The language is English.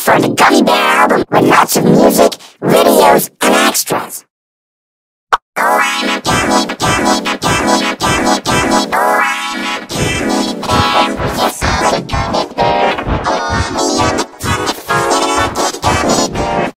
for the Gummy Bear.